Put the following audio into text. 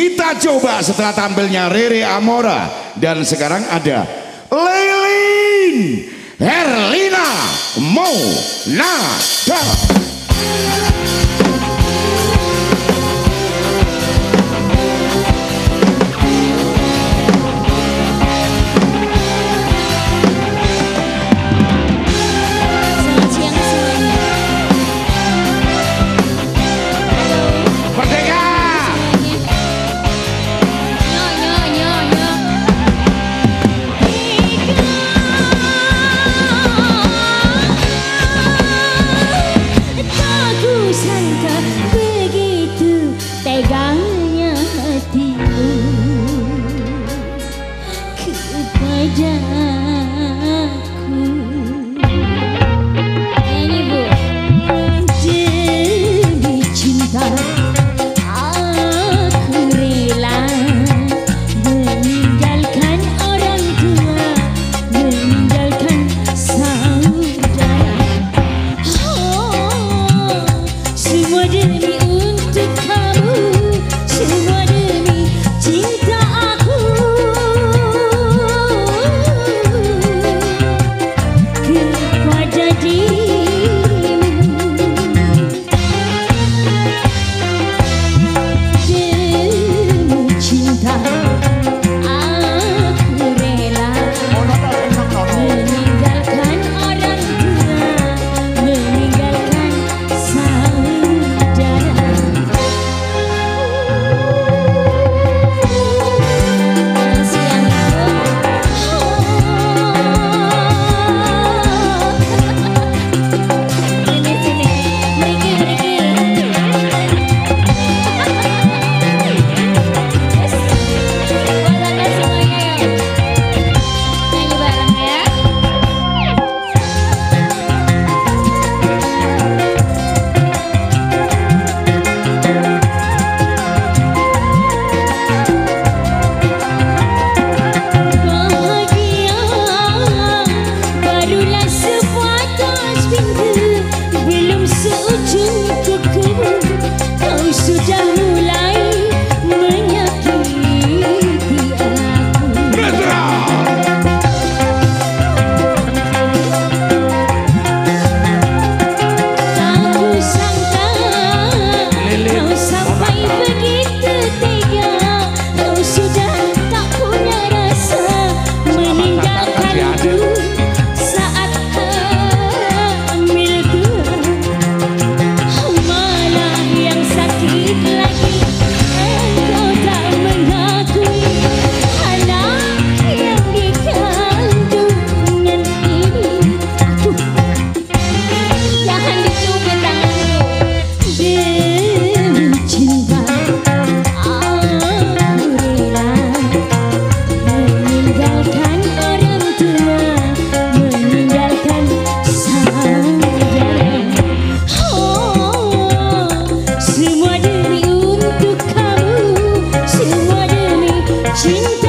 Kita coba setelah tampilnya Rere Amora dan sekarang ada Lelin Herlina Monada. hatimu. Kepada chính